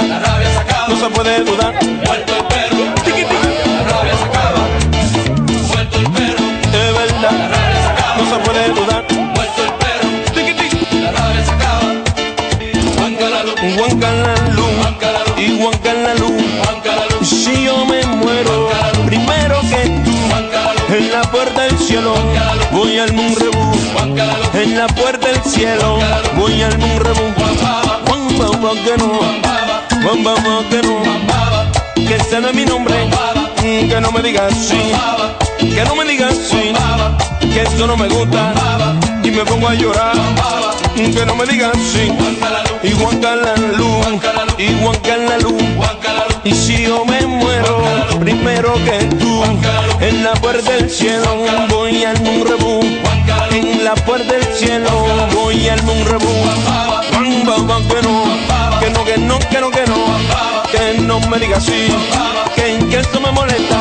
verdad, la rabia se acaba. no se puede dudar. Muerto el perro, Tiqui, tiqui. la rabia se acaba. Muerto el perro, De la verdad, rabia se acaba. no se puede dudar. Muerto el perro, Tiqui, tiqui. la rabia se acaba. Juan Calalú, y. Juan Calalú, Si yo me muero primero que tú, en la puerta del cielo voy al Calalú, En la puerta del cielo voy al Juan Juan Baba, Juan Baba que no, que ese no es mi nombre. Mm, Que no me digas sí, que no me digas sí, que eso no me gusta y me pongo a llorar. Mm, Que no me digas sí. Y Juan Calalú, y. Juan Calalú, Y si yo me muero primero que tú, en la puerta del cielo voy al. Juan Calalú, En la puerta del cielo voy al Munrebú. Baba, Juan Baba que no, que no, que no, que no, no, me digas así, que, eso me molesta,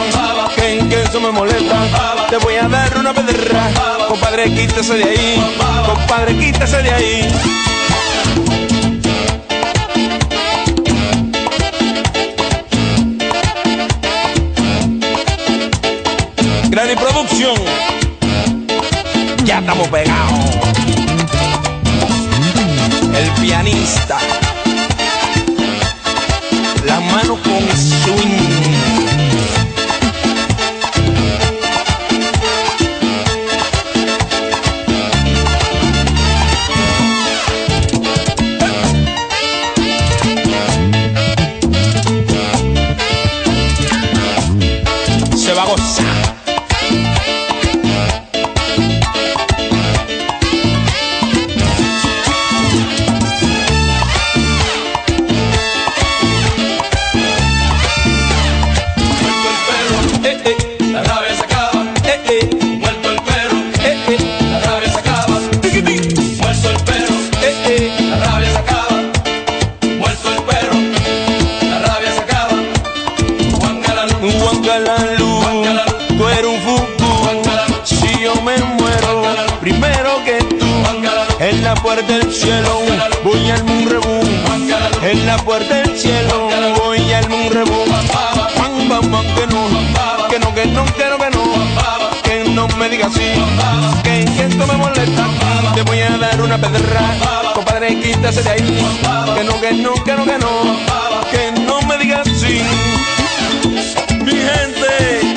que, que eso me molesta. Te voy a dar una pedra, compadre, quítese de ahí, compadre, quítese de ahí. Gran producción. Ya estamos pegados. El pianista. Se va a gozar. La puerta del cielo voy al Calalú, En la puerta del cielo voy al Baba que no, que no, que no, que no, que no, que no me digas así, que, que esto me molesta. Te voy a dar una pedra, compadre, quítase de ahí. Que no, que no, que no, que no, que no me digas así. Mi gente,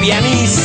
pianista.